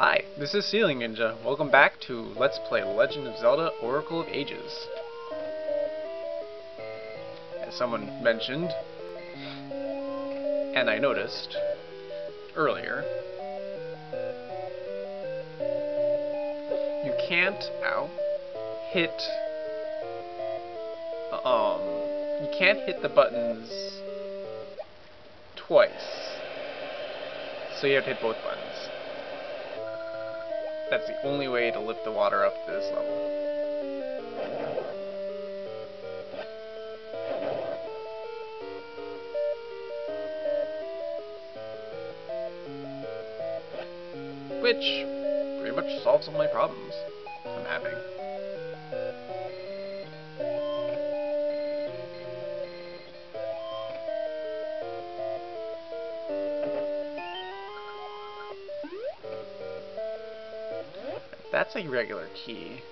Hi, this is Ceiling Ninja. Welcome back to Let's Play Legend of Zelda Oracle of Ages. As someone mentioned, and I noticed earlier, you can't, ow, hit, um, you can't hit the buttons twice. So you have to hit both buttons. That's the only way to lift the water up to this level. Which pretty much solves all my problems I'm having. That's a regular key.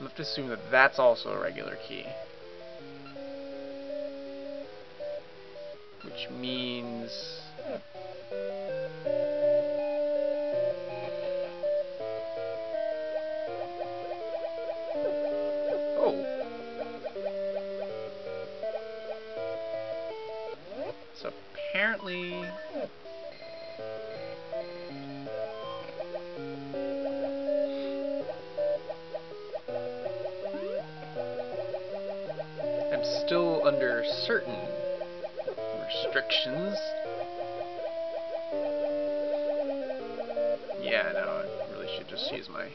I have to assume that that's also a regular key. Which means... Oh. Apparently... under certain restrictions. Yeah, no, I really should just use my...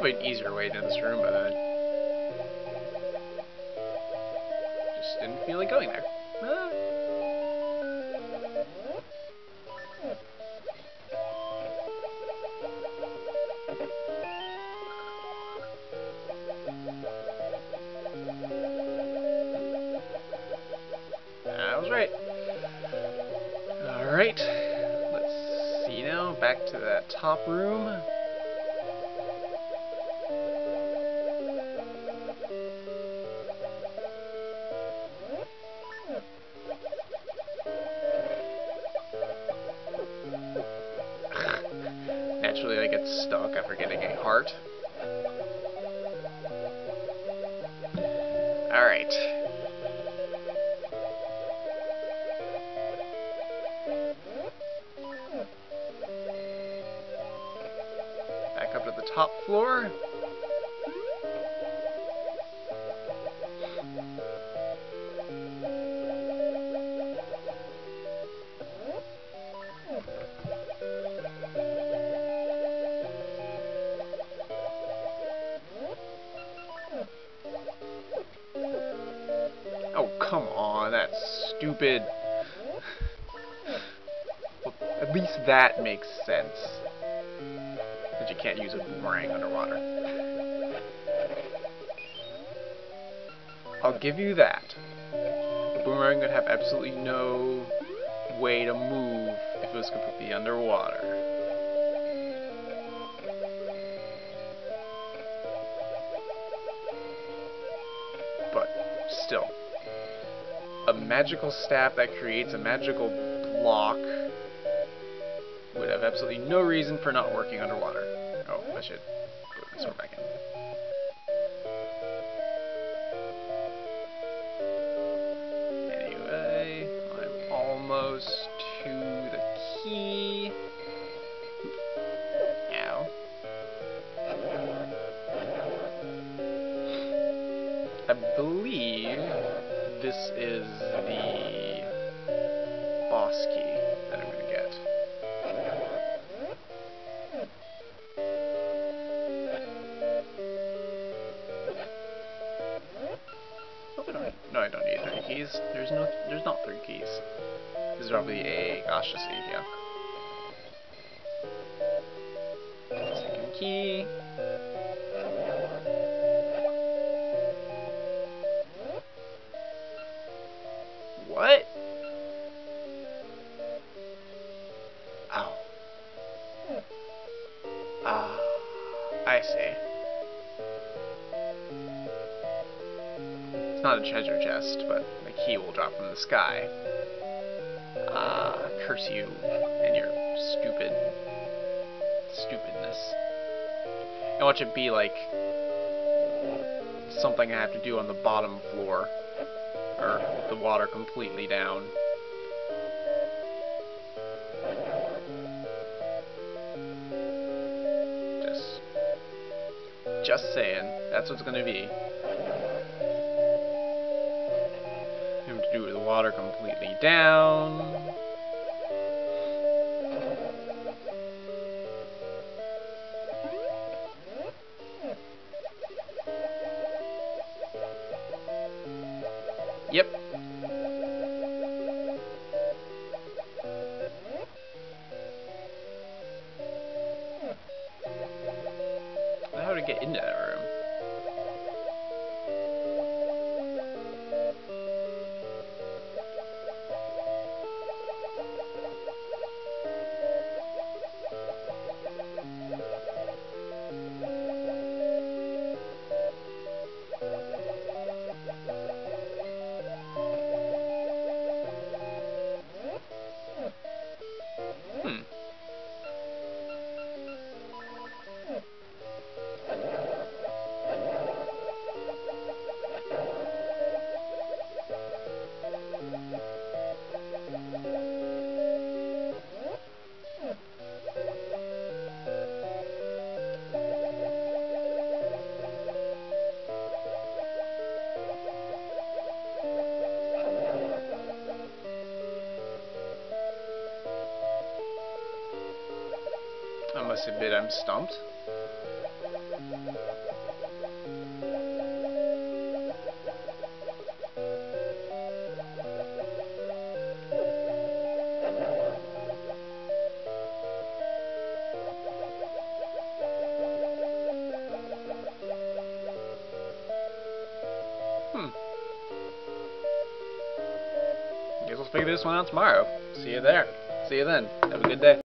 probably an easier way to this room, but I just didn't feel like going there. Ah. I was right. Alright. Let's see now. Back to that top room. Get stuck after getting a heart. Alright. Back up to the top floor. Come on, that's stupid. Well, at least that makes sense. That you can't use a boomerang underwater. I'll give you that. The boomerang would have absolutely no way to move if it was completely underwater. But still, a magical staff that creates a magical block would have absolutely no reason for not working underwater. Oh, I should put my sword back in. Anyway, I'm almost to the key. Ow. I believe this is the boss key that I'm going to get. Oh, no, no, I don't need three keys. There's no, there's not three keys. This is probably a gosh, just yeah. Second key. What? Oh. Ah, I see. It's not a treasure chest, but the key will drop from the sky. Ah, curse you and your stupid stupidness. And watch it be like something I have to do on the bottom floor. Or the water completely down. Just just saying. That's what's gonna be. Have to do with the water completely down. To get into that room? I must admit I'm stumped. Hmm. Guess we'll figure this one out tomorrow. See you there. See you then. Have a good day.